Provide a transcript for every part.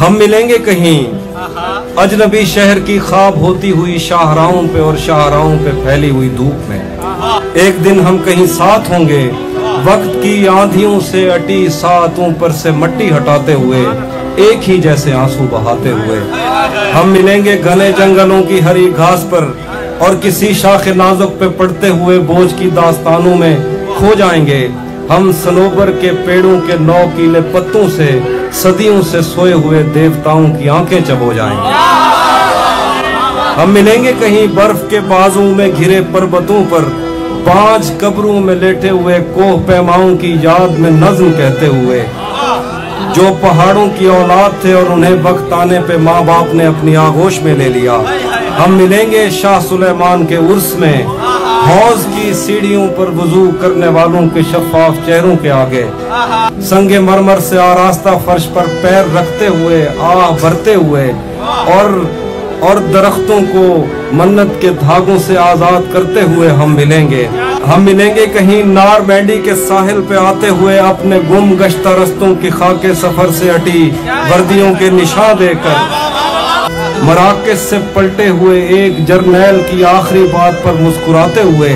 हम मिलेंगे कहीं। अजनबी शहर की खाब होती हुई शाहराहों पे और शाहराहों पे फैली हुई धूप में। एक दिन हम कहीं साथ होंगे। वक्त की आंधियों से अटी सातों पर से मट्टी हटाते हुए एक ही जैसे आँसू बहाते हुए। हम मिलेंगे घने जंगलों की हरी घास पर और किसी शाख नाजुक पे पड़ते हुए बोझ की दास्तानों में खो जाएँगे। हम सनोबर के पेड़ों के नौ कीले पत्तों से सदियों से सोए हुए देवताओं की आँखें चबो जाएँगे। हम मिलेंगे कहीं बर्फ़ के बाजू में घिरे पर्वतों पर पाँच कब्रों में लेटे हुए कोह पैमाओं की याद में नज्म कहते हुए। जो पहाड़ों की औलाद थे और उन्हें वक्त आने पे माँ बाप ने अपनी आगोश में ले लिया। हम मिलेंगे शाह सुलेमान के उर्स में। हौज की सीढ़ियों पर वज़ू करने वालों के शफाफ चेहरों के आगे। संगे मरमर से आरास्ता फर्श पर पैर रखते हुए आह भरते हुए और और दरख्तों को मन्नत के धागों से आज़ाद करते हुए हम मिलेंगे। हम मिलेंगे कहीं नार बैंडी के साहिल पे आते हुए अपने गुम गश्ता रस्तों की खाके सफ़र से अटी वर्दियों के निशान देकर। मराकज से पलटे हुए एक जर्नैल की आखिरी बात पर मुस्कुराते हुए,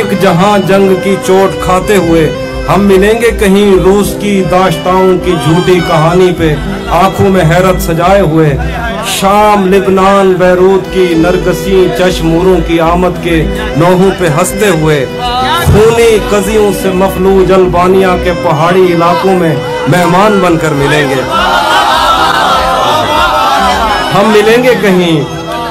एक जहाँ जंग की चोट खाते हुए, हम मिलेंगे कहीं रूस की दाश्ताओं की झूठी कहानी पे, आँखों में हैरत सजाए हुए, शाम लिबनान, बैरूत की नरगसी चशमूरों की आमद के नोहों पे हँसते हुए, खूनी कजियों से मफलूज अल्बानिया के पहाड़ी इलाकों में मेहमान बनकर मिलेंगे। हम मिलेंगे कहीं।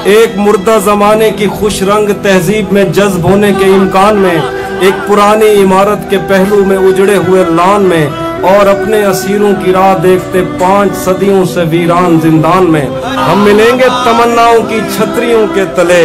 एक मुर्दा जमाने की खुश रंग तहजीब में जज्ब होने के इम्कान में, एक पुरानी इमारत के पहलू में उजड़े हुए लान में, और अपने असीरों की राह देखते पाँच सदियों से वीरान जिंदान में। हम मिलेंगे तमन्नाओं की छतरियों के तले,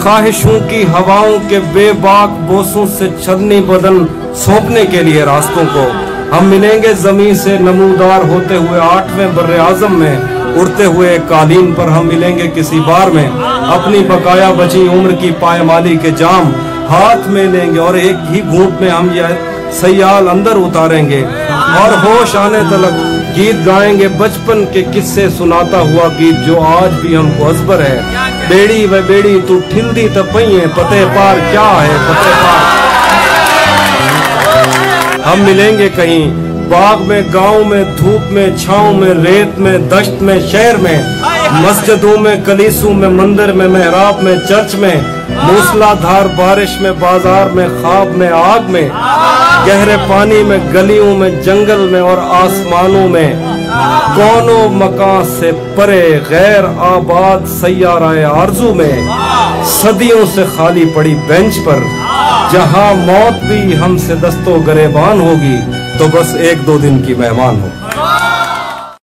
ख्वाहिशों की हवाओं के बेबाक बोसों से छदनी बदन सौंपने के लिए रास्तों को। हम मिलेंगे ज़मीन से नमूदार होते हुए आठवें बर आज़म में, उड़ते हुए कालीन पर हम मिलेंगे किसी बार में। अपनी बकाया बची उम्र की पायमाली के जाम हाथ में लेंगे और एक ही घूट में हम यह सयाल अंदर उतारेंगे। और होश आने तलक गीत गाएँगे बचपन के किस्से सुनाता हुआ गीत जो आज भी हमको अजबर है। बेड़ी व बेड़ी तू तपई है पते पार क्या है, पते पार हम मिलेंगे कहीं। बाग में, गाँव में, धूप में, छाव में, रेत में, दश्त में, शहर में, मस्जिदों में कलीसों में, मंदिर में, मेहराब में, चर्च में, मूसलाधार बारिश में, बाज़ार में, खाब में, आग में, गहरे पानी में, गलियों में, जंगल में और आसमानों में। कौनों मकान से परे, गैर आबाद सैाराए आरज़ू में, सदियों से खाली पड़ी बेंच पर जहाँ मौत भी हमसे दस्तों गरेबान होगी तो बस एक दो दिन की मेहमान हो।